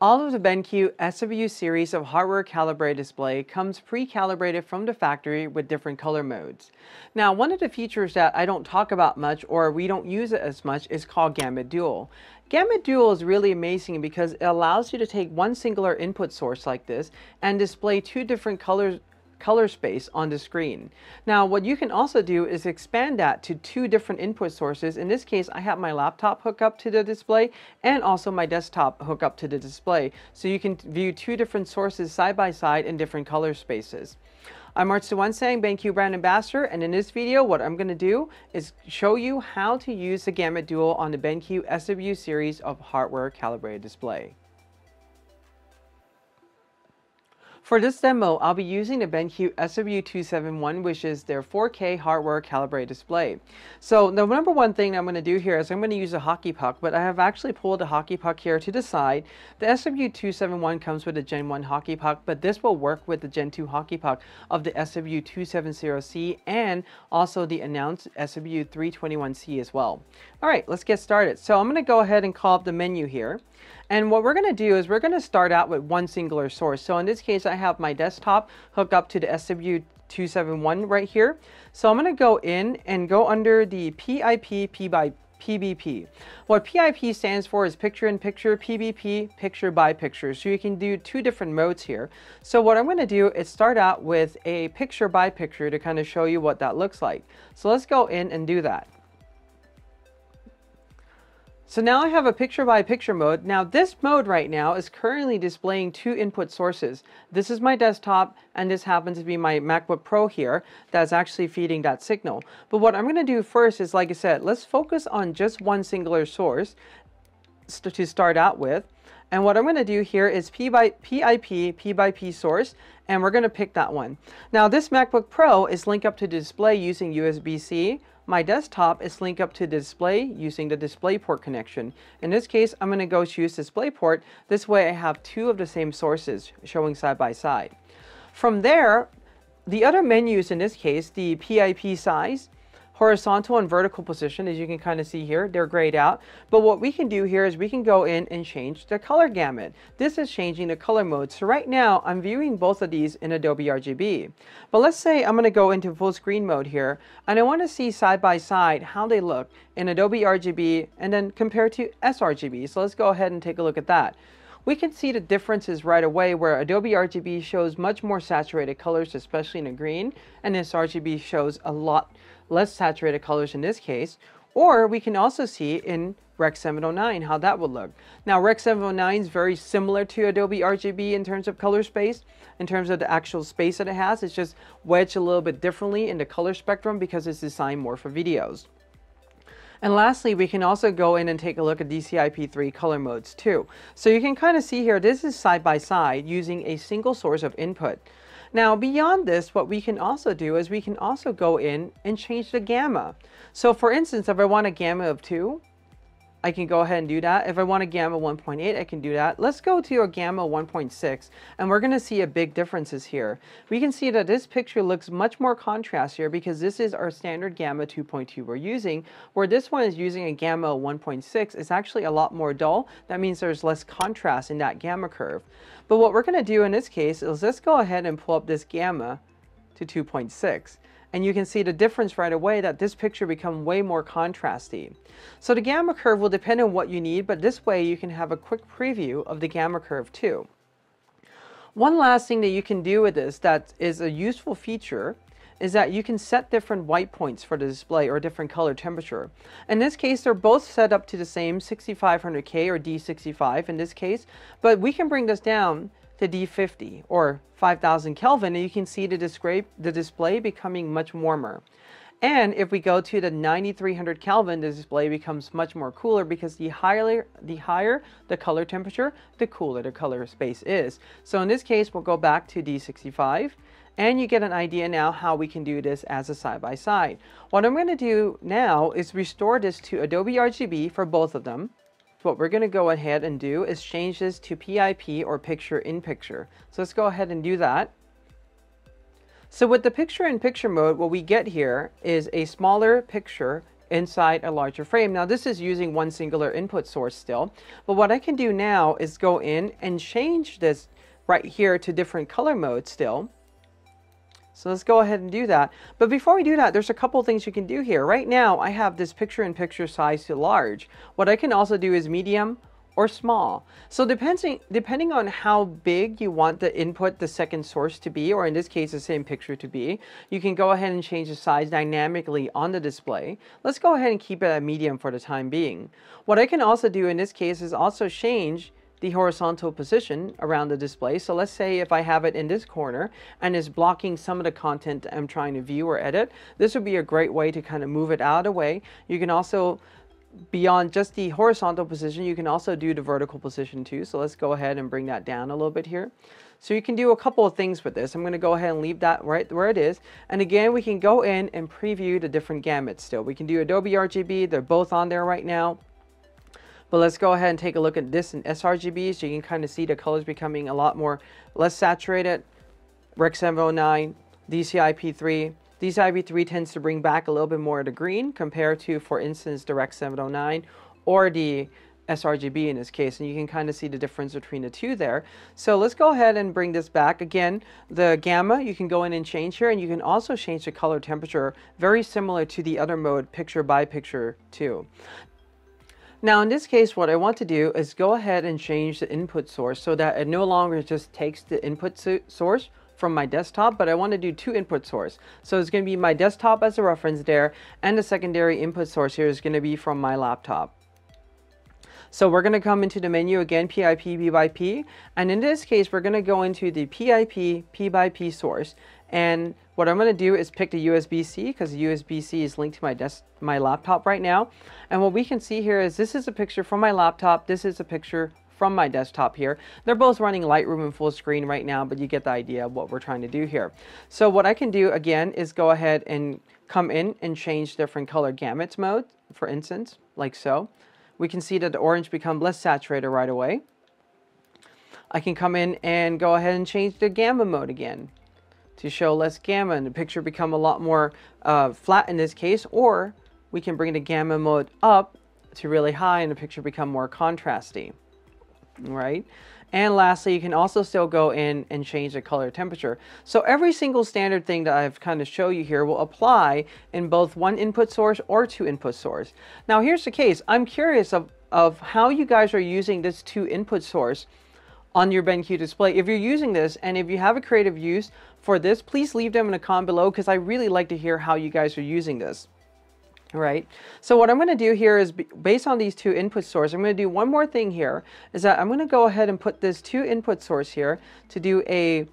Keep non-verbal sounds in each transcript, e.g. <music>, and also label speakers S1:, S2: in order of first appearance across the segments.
S1: All of the BenQ SW series of hardware calibrated display comes pre-calibrated from the factory with different color modes. Now, one of the features that I don't talk about much or we don't use it as much is called Gamut Duo. Gamut Duo is really amazing because it allows you to take one singular input source like this and display two different colors color space on the screen. Now what you can also do is expand that to two different input sources. In this case I have my laptop hook up to the display and also my desktop hook up to the display. So you can view two different sources side by side in different color spaces. I'm Art Suwansang, BenQ Brand Ambassador, and in this video, what I'm going to do is show you how to use the Gamut Duo on the BenQ SW series of hardware calibrated display. For this demo, I'll be using the BenQ SW271, which is their 4K hardware calibrated display. So the number one thing I'm going to do here is I'm going to use a hockey puck, but I have actually pulled a hockey puck here to the side. The SW271 comes with a Gen 1 hockey puck, but this will work with the Gen 2 hockey puck of the SW270C and also the announced SW321C as well. All right, let's get started. So I'm going to go ahead and call up the menu here. And what we're going to do is we're going to start out with one singular source. So in this case, I have my desktop hooked up to the SW271 right here. So I'm going to go in and go under the PIP P by PBP. What PIP stands for is picture in picture, PBP, picture by picture. So you can do two different modes here. So what I'm going to do is start out with a picture by picture to kind of show you what that looks like. So let's go in and do that. So now I have a picture by picture mode. Now this mode right now is currently displaying two input sources. This is my desktop and this happens to be my MacBook Pro here that's actually feeding that signal. But what I'm going to do first is like I said, let's focus on just one singular source to start out with. And what I'm going to do here is P by PIP, P by P source, and we're going to pick that one. Now this MacBook Pro is linked up to display using USB-C my desktop is linked up to the display using the DisplayPort connection. In this case, I'm going to go choose DisplayPort. This way I have two of the same sources showing side by side. From there, the other menus in this case, the PIP size, horizontal and vertical position, as you can kind of see here, they're grayed out. But what we can do here is we can go in and change the color gamut. This is changing the color mode. So right now, I'm viewing both of these in Adobe RGB. But let's say I'm going to go into full screen mode here, and I want to see side by side how they look in Adobe RGB and then compared to sRGB. So let's go ahead and take a look at that we can see the differences right away where Adobe RGB shows much more saturated colors, especially in the green, and sRGB shows a lot less saturated colors in this case, or we can also see in Rec 709 how that would look. Now Rec 709 is very similar to Adobe RGB in terms of color space, in terms of the actual space that it has. It's just wedged a little bit differently in the color spectrum because it's designed more for videos. And lastly, we can also go in and take a look at DCI-P3 color modes too. So you can kind of see here, this is side by side using a single source of input. Now beyond this, what we can also do is we can also go in and change the gamma. So for instance, if I want a gamma of 2, I can go ahead and do that. If I want a gamma 1.8, I can do that. Let's go to a gamma 1.6, and we're going to see a big differences here. We can see that this picture looks much more contrast here because this is our standard gamma 2.2 we're using, where this one is using a gamma 1.6. It's actually a lot more dull. That means there's less contrast in that gamma curve. But what we're going to do in this case is let's go ahead and pull up this gamma to 2.6 and you can see the difference right away that this picture become way more contrasty. So the gamma curve will depend on what you need, but this way you can have a quick preview of the gamma curve too. One last thing that you can do with this that is a useful feature is that you can set different white points for the display or different color temperature. In this case, they're both set up to the same 6500K or D65 in this case, but we can bring this down to D50 or 5000 Kelvin and you can see the display, the display becoming much warmer. And if we go to the 9300 Kelvin, the display becomes much more cooler because the higher, the higher the color temperature, the cooler the color space is. So in this case, we'll go back to D65 and you get an idea now how we can do this as a side-by-side. -side. What I'm going to do now is restore this to Adobe RGB for both of them what we're going to go ahead and do is change this to PIP or picture in picture. So let's go ahead and do that. So with the picture in picture mode, what we get here is a smaller picture inside a larger frame. Now this is using one singular input source still, but what I can do now is go in and change this right here to different color modes still. So let's go ahead and do that. But before we do that, there's a couple things you can do here. Right now, I have this picture-in-picture -picture size to large. What I can also do is medium or small. So depending, depending on how big you want the input, the second source to be, or in this case, the same picture to be, you can go ahead and change the size dynamically on the display. Let's go ahead and keep it at medium for the time being. What I can also do in this case is also change the horizontal position around the display. So let's say if I have it in this corner and is blocking some of the content I'm trying to view or edit, this would be a great way to kind of move it out of the way. You can also beyond just the horizontal position, you can also do the vertical position too. So let's go ahead and bring that down a little bit here. So you can do a couple of things with this. I'm going to go ahead and leave that right where it is. And again, we can go in and preview the different gamuts still. We can do Adobe RGB. They're both on there right now. But let's go ahead and take a look at this in sRGB so you can kind of see the colors becoming a lot more less saturated. Rec 709, DCI-P3. DCI-P3 tends to bring back a little bit more of the green compared to, for instance, the Rec 709 or the sRGB in this case, and you can kind of see the difference between the two there. So let's go ahead and bring this back. Again, the gamma, you can go in and change here, and you can also change the color temperature, very similar to the other mode, picture by picture too. Now in this case, what I want to do is go ahead and change the input source so that it no longer just takes the input source from my desktop, but I want to do two input source. So it's going to be my desktop as a reference there, and the secondary input source here is going to be from my laptop. So we're going to come into the menu again, PIP, P by P, and in this case, we're going to go into the PIP, P by P source, and what I'm going to do is pick the USB-C because USB-C is linked to my desk, my laptop right now. And what we can see here is this is a picture from my laptop. This is a picture from my desktop here. They're both running Lightroom in full screen right now, but you get the idea of what we're trying to do here. So what I can do again is go ahead and come in and change different color gamuts mode, for instance, like so. We can see that the orange become less saturated right away. I can come in and go ahead and change the gamma mode again to show less gamma and the picture become a lot more uh, flat in this case, or we can bring the gamma mode up to really high and the picture become more contrasty, right? And lastly, you can also still go in and change the color temperature. So every single standard thing that I've kind of show you here will apply in both one input source or two input source. Now here's the case. I'm curious of, of how you guys are using this two input source on your BenQ display. If you're using this and if you have a creative use for this, please leave them in a comment below because I really like to hear how you guys are using this. All right, so what I'm going to do here is based on these two input sources, I'm going to do one more thing here is that I'm going to go ahead and put this two input source here to do a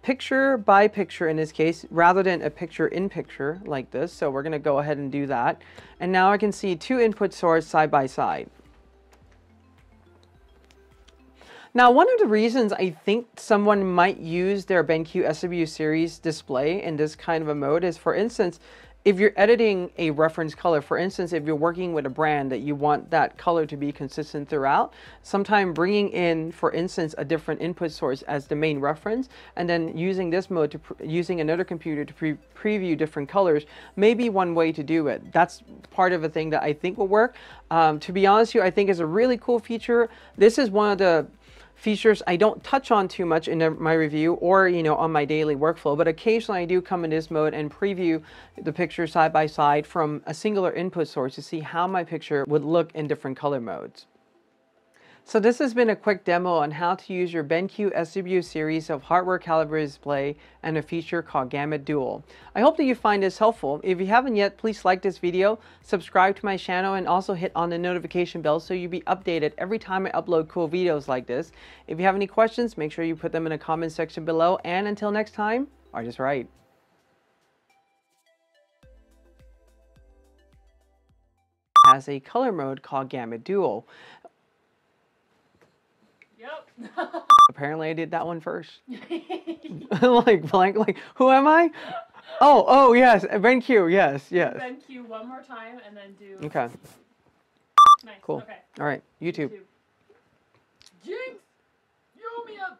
S1: picture by picture in this case rather than a picture in picture like this. So we're going to go ahead and do that. And now I can see two input source side by side. Now, one of the reasons I think someone might use their BenQ SW series display in this kind of a mode is, for instance, if you're editing a reference color, for instance, if you're working with a brand that you want that color to be consistent throughout, sometime bringing in, for instance, a different input source as the main reference, and then using this mode to using another computer to pre preview different colors may be one way to do it. That's part of a thing that I think will work. Um, to be honest with you, I think is a really cool feature. This is one of the features I don't touch on too much in my review or you know on my daily workflow but occasionally I do come in this mode and preview the picture side by side from a singular input source to see how my picture would look in different color modes. So this has been a quick demo on how to use your BenQ SW series of hardware calibrated display and a feature called Gamut Duo. I hope that you find this helpful. If you haven't yet, please like this video, subscribe to my channel, and also hit on the notification bell so you'll be updated every time I upload cool videos like this. If you have any questions, make sure you put them in the comment section below, and until next time, art is right. has a color mode called Gamut Duo. Apparently, I did that one first. <laughs> like blank, like who am I? Oh, oh yes, BenQ, yes, yes.
S2: BenQ one more time and then do.
S1: Okay.
S2: Nice.
S1: Cool.
S2: Okay.
S1: All right, YouTube. YouTube.
S2: Jinx, you owe me a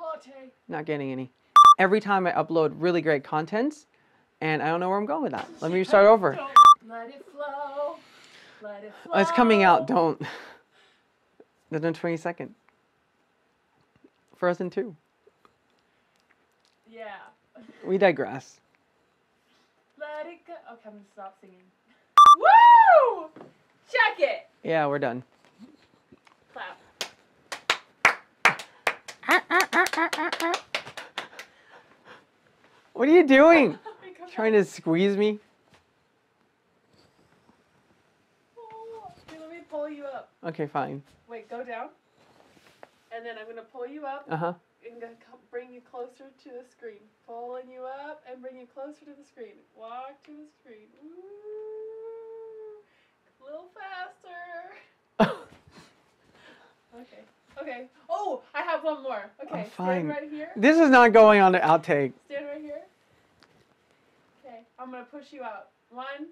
S2: latte.
S1: Not getting any. Every time I upload really great content, and I don't know where I'm going with that. Let me <laughs> start over.
S2: Let it flow. Let it
S1: Oh, it's coming out. Don't. In 20 second. Frozen 2.
S2: Yeah.
S1: We digress.
S2: Let it go. Okay, I'm gonna stop singing. Woo! Check it.
S1: Yeah, we're done.
S2: Clap.
S1: What are you doing? <laughs> Trying to squeeze me?
S2: Oh, let me pull you up.
S1: Okay, fine.
S2: Wait, go down. And then I'm gonna pull you up
S1: Uh huh.
S2: and gonna bring you closer to the screen. Pulling you up and bring you closer to the screen. Walk to the screen. Ooh, a little faster. <laughs> Okay. Okay. Oh, I have one more. Okay.
S1: fine.
S2: Stand right here.
S1: this is not going on the outtake.
S2: Stand right here. Okay. I'm gonna push you out. One.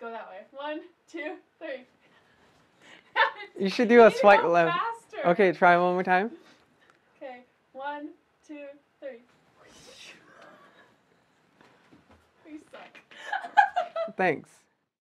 S2: Go that way. One, two, three. <laughs>
S1: You should do a swipe left.
S2: Faster.
S1: Okay, try one more time.
S2: Okay. One, two, three. <laughs> We suck. <laughs>
S1: Thanks.